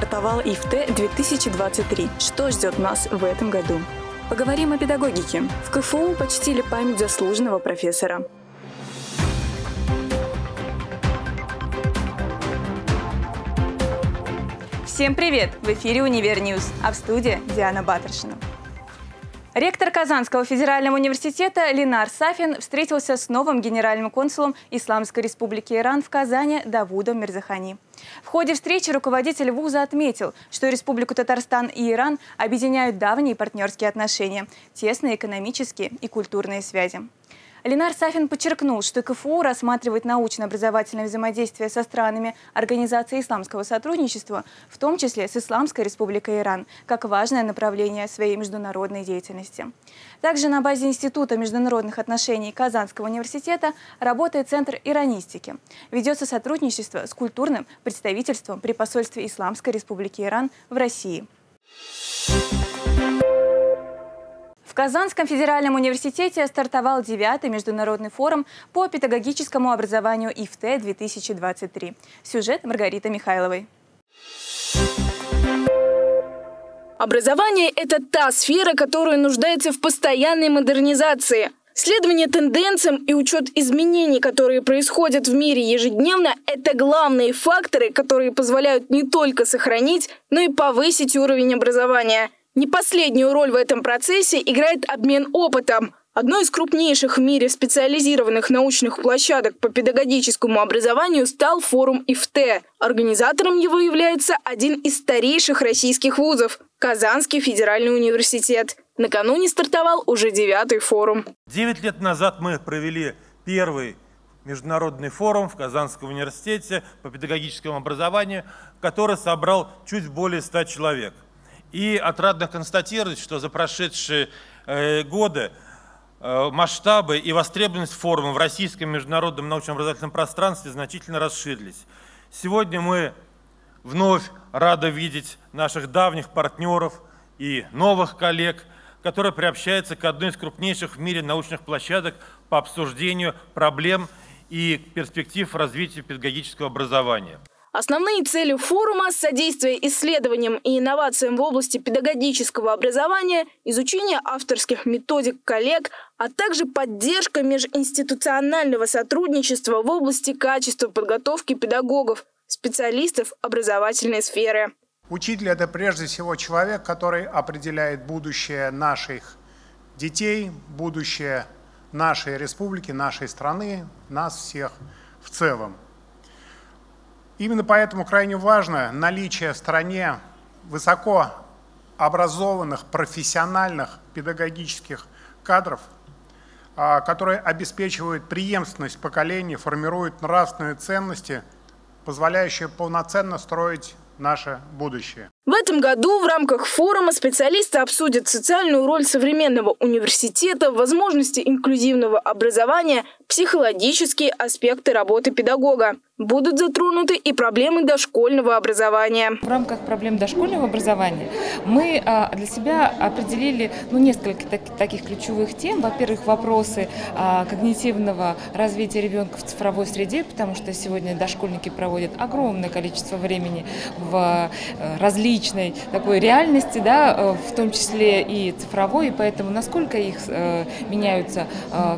стартовал IFTE-2023. Что ждет нас в этом году? Поговорим о педагогике. В КФУ почтили память заслуженного профессора. Всем привет! В эфире «Univer News», а в студии Диана Батаршина. Ректор Казанского федерального университета Ленар Сафин встретился с новым генеральным консулом Исламской республики Иран в Казани Давудом Мирзахани. В ходе встречи руководитель вуза отметил, что Республику Татарстан и Иран объединяют давние партнерские отношения, тесные экономические и культурные связи. Ленар Сафин подчеркнул, что КФУ рассматривает научно-образовательное взаимодействие со странами Организации исламского сотрудничества, в том числе с Исламской республикой Иран, как важное направление своей международной деятельности. Также на базе Института международных отношений Казанского университета работает Центр иранистики. Ведется сотрудничество с культурным представительством при посольстве Исламской республики Иран в России. В Казанском федеральном университете стартовал девятый международный форум по педагогическому образованию ИФТ-2023. Сюжет Маргариты Михайловой. Образование – это та сфера, которая нуждается в постоянной модернизации. Следование тенденциям и учет изменений, которые происходят в мире ежедневно – это главные факторы, которые позволяют не только сохранить, но и повысить уровень образования – не последнюю роль в этом процессе играет обмен опытом. Одной из крупнейших в мире специализированных научных площадок по педагогическому образованию стал форум ИФТ. Организатором его является один из старейших российских вузов – Казанский федеральный университет. Накануне стартовал уже девятый форум. Девять лет назад мы провели первый международный форум в Казанском университете по педагогическому образованию, который собрал чуть более ста человек – и отрадно констатировать, что за прошедшие э, годы э, масштабы и востребованность форума в российском международном научно-образовательном пространстве значительно расширились. Сегодня мы вновь рады видеть наших давних партнеров и новых коллег, которые приобщаются к одной из крупнейших в мире научных площадок по обсуждению проблем и перспектив развития педагогического образования. Основные цели форума – содействие исследованиям и инновациям в области педагогического образования, изучение авторских методик коллег, а также поддержка межинституционального сотрудничества в области качества подготовки педагогов, специалистов образовательной сферы. Учитель – это прежде всего человек, который определяет будущее наших детей, будущее нашей республики, нашей страны, нас всех в целом. Именно поэтому крайне важно наличие в стране высоко образованных, профессиональных педагогических кадров, а, которые обеспечивают преемственность поколений, формируют нравственные ценности, позволяющие полноценно строить наше будущее. В этом году в рамках форума специалисты обсудят социальную роль современного университета, возможности инклюзивного образования, психологические аспекты работы педагога будут затронуты и проблемы дошкольного образования. В рамках проблем дошкольного образования мы а, для себя определили ну, несколько таких ключевых тем. Во-первых, вопросы а, когнитивного развития ребенка в цифровой среде, потому что сегодня дошкольники проводят огромное количество времени в э, различной такой реальности, да, э, в том числе и цифровой, и поэтому насколько их э, меняются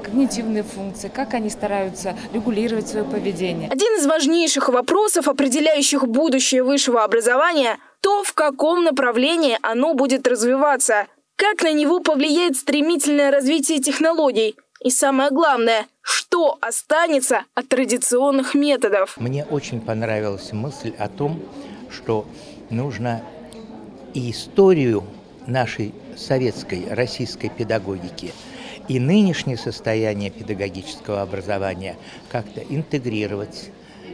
когнитивные функции, как они стараются регулировать свое поведение. Один из важнейших вопросов, определяющих будущее высшего образования, то, в каком направлении оно будет развиваться, как на него повлияет стремительное развитие технологий и самое главное, что останется от традиционных методов. Мне очень понравилась мысль о том, что нужно и историю нашей советской, российской педагогики и нынешнее состояние педагогического образования как-то интегрировать,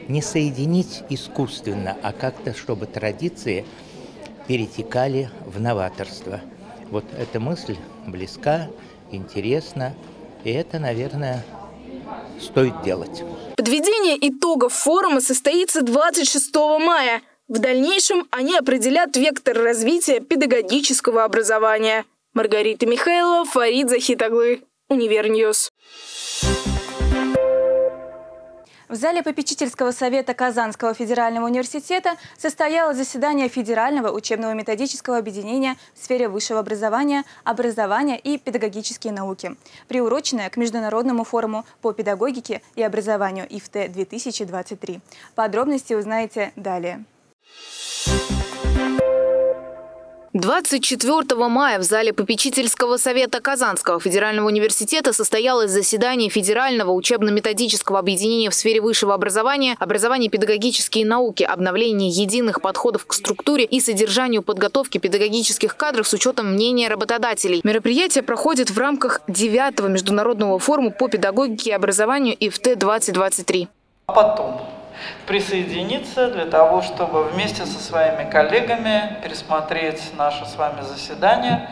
не соединить искусственно, а как-то, чтобы традиции перетекали в новаторство. Вот эта мысль близка, интересна, и это, наверное, стоит делать. Подведение итогов форума состоится 26 мая. В дальнейшем они определят вектор развития педагогического образования. Маргарита Михайлова, Фарид Захитаглы, Univer News. В зале попечительского совета Казанского федерального университета состоялось заседание Федерального учебного методического объединения в сфере высшего образования, образования и педагогические науки, приуроченное к Международному форуму по педагогике и образованию ИФТ-2023. Подробности узнаете далее. 24 мая в зале попечительского совета Казанского федерального университета состоялось заседание Федерального учебно-методического объединения в сфере высшего образования, образования педагогические науки, обновление единых подходов к структуре и содержанию подготовки педагогических кадров с учетом мнения работодателей. Мероприятие проходит в рамках 9 международного форума по педагогике и образованию ИФТ-2023. А потом присоединиться для того, чтобы вместе со своими коллегами пересмотреть наше с вами заседание,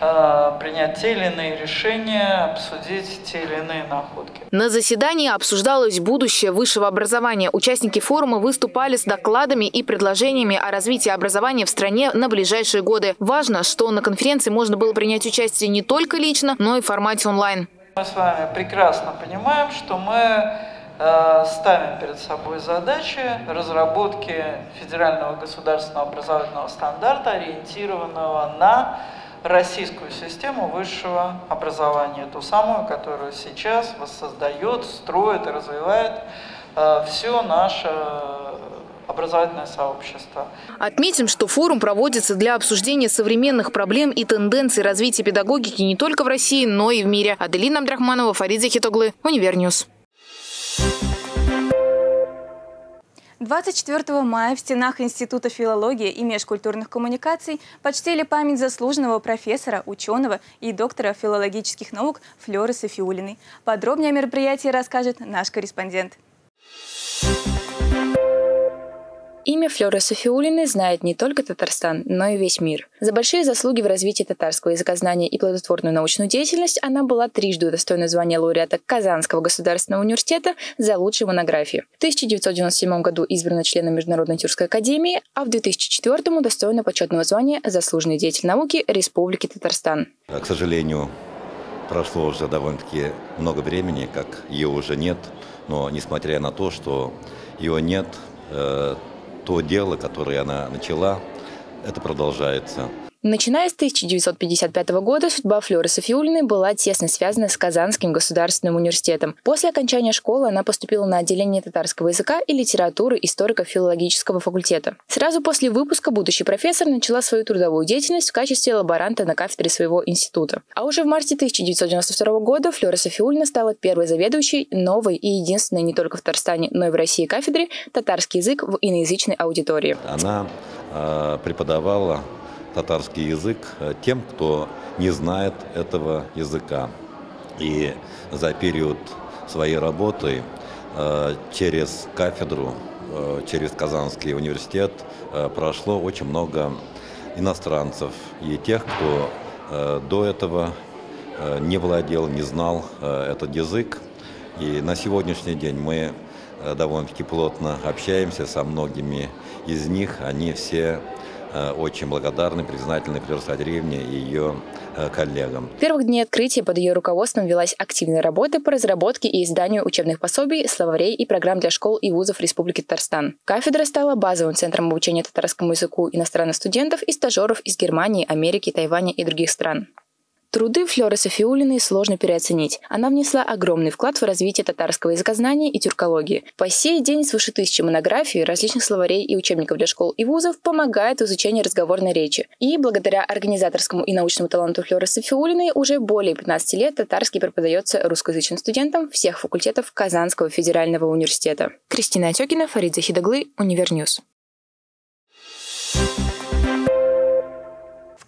э, принять те или иные решения, обсудить те или иные находки. На заседании обсуждалось будущее высшего образования. Участники форума выступали с докладами и предложениями о развитии образования в стране на ближайшие годы. Важно, что на конференции можно было принять участие не только лично, но и в формате онлайн. Мы с вами прекрасно понимаем, что мы ставим перед собой задачи разработки федерального государственного образовательного стандарта, ориентированного на российскую систему высшего образования, ту самую, которую сейчас воссоздает, строит и развивает э, все наше образовательное сообщество. Отметим, что форум проводится для обсуждения современных проблем и тенденций развития педагогики не только в России, но и в мире. Аделина Абдрахманова, Фарид Захитоглы, Univer News. 24 мая в стенах Института филологии и межкультурных коммуникаций почтили память заслуженного профессора, ученого и доктора филологических наук Флёры Софиулиной. Подробнее о мероприятии расскажет наш корреспондент. Имя Флёры Софиулиной знает не только Татарстан, но и весь мир. За большие заслуги в развитии татарского языкознания и плодотворную научную деятельность она была трижды удостоена звания лауреата Казанского государственного университета за лучшую монографию. В 1997 году избрана членом Международной тюркской академии, а в 2004 удостоена почетного звания «Заслуженный деятель науки Республики Татарстан». К сожалению, прошло уже довольно-таки много времени, как ее уже нет, но несмотря на то, что ее нет, э, то дело, которое она начала, это продолжается. Начиная с 1955 года судьба Флёры Софиулиной была тесно связана с Казанским государственным университетом. После окончания школы она поступила на отделение татарского языка и литературы историко-филологического факультета. Сразу после выпуска будущий профессор начала свою трудовую деятельность в качестве лаборанта на кафедре своего института. А уже в марте 1992 года Флёра Софиулина стала первой заведующей новой и единственной не только в Татарстане, но и в России кафедре татарский язык в иноязычной аудитории. Она э, преподавала татарский язык э, тем, кто не знает этого языка. И за период своей работы э, через кафедру, э, через Казанский университет прошло очень много иностранцев и тех, кто до этого не владел, не знал этот язык. И на сегодняшний день мы довольно-таки плотно общаемся со многими из них. Они все очень благодарны, признательны Флёрсе Андреевне и ее э, коллегам. В первых дней открытия под ее руководством велась активная работа по разработке и изданию учебных пособий, словарей и программ для школ и вузов Республики Татарстан. Кафедра стала базовым центром обучения татарскому языку иностранных студентов и стажеров из Германии, Америки, Тайваня и других стран. Труды Флёры Софиулиной сложно переоценить. Она внесла огромный вклад в развитие татарского языкознания и тюркологии. По сей день свыше тысячи монографий, различных словарей и учебников для школ и вузов помогает в изучении разговорной речи. И благодаря организаторскому и научному таланту Флёры Софиулиной уже более 15 лет татарский преподается русскоязычным студентам всех факультетов Казанского федерального университета. Кристина Отекина, Фарид Захидаглы, Univer News.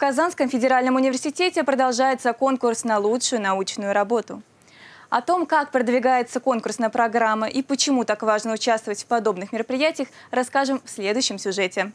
Казанском федеральном университете продолжается конкурс на лучшую научную работу. О том, как продвигается конкурсная программа и почему так важно участвовать в подобных мероприятиях, расскажем в следующем сюжете.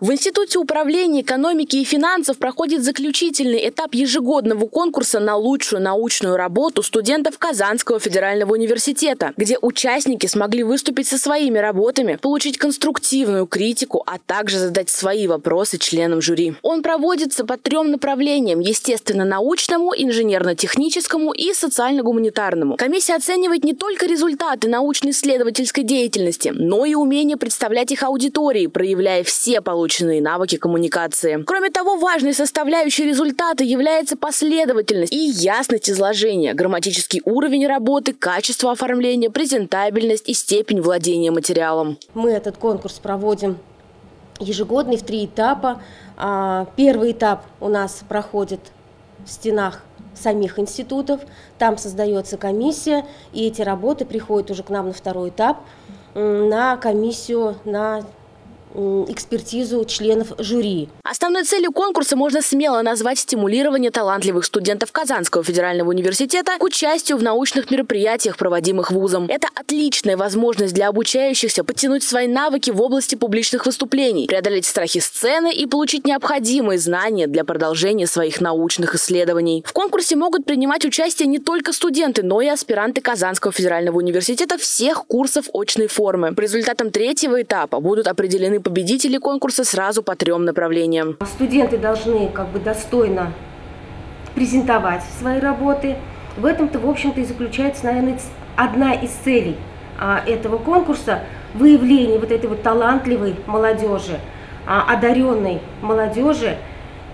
В Институте управления экономики и финансов проходит заключительный этап ежегодного конкурса на лучшую научную работу студентов Казанского федерального университета, где участники смогли выступить со своими работами, получить конструктивную критику, а также задать свои вопросы членам жюри. Он проводится по трем направлениям – естественно-научному, инженерно-техническому и социально-гуманитарному. Комиссия оценивает не только результаты научно-исследовательской деятельности, но и умение представлять их аудитории, проявляя все полученные полученные навыки коммуникации. Кроме того, важной составляющей результата является последовательность и ясность изложения, грамматический уровень работы, качество оформления, презентабельность и степень владения материалом. Мы этот конкурс проводим ежегодный в три этапа. А, первый этап у нас проходит в стенах самих институтов. Там создается комиссия, и эти работы приходят уже к нам на второй этап на комиссию на экспертизу членов жюри. Основной целью конкурса можно смело назвать стимулирование талантливых студентов Казанского федерального университета к участию в научных мероприятиях, проводимых вузом. Это отличная возможность для обучающихся подтянуть свои навыки в области публичных выступлений, преодолеть страхи сцены и получить необходимые знания для продолжения своих научных исследований. В конкурсе могут принимать участие не только студенты, но и аспиранты Казанского федерального университета всех курсов очной формы. По результатам третьего этапа будут определены определены победители конкурса сразу по трем направлениям. Студенты должны как бы достойно презентовать свои работы. В этом-то, в общем-то, и заключается, наверное, одна из целей а, этого конкурса – выявление вот этой вот талантливой молодежи, а, одаренной молодежи,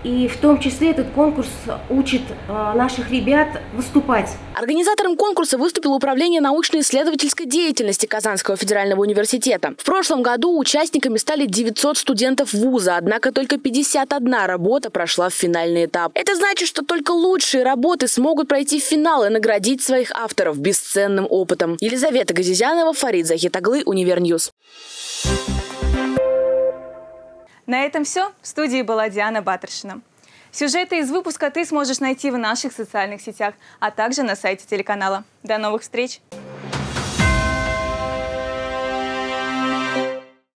и в том числе этот конкурс учит э, наших ребят выступать. Организатором конкурса выступило Управление научно-исследовательской деятельности Казанского федерального университета. В прошлом году участниками стали 900 студентов вуза, однако только 51 работа прошла в финальный этап. Это значит, что только лучшие работы смогут пройти в финал и наградить своих авторов бесценным опытом. Елизавета Газизянова, Фарид Захитаглы, Univer News. На этом все. В студии была Диана Баттершина. Сюжеты из выпуска ты сможешь найти в наших социальных сетях, а также на сайте телеканала. До новых встреч!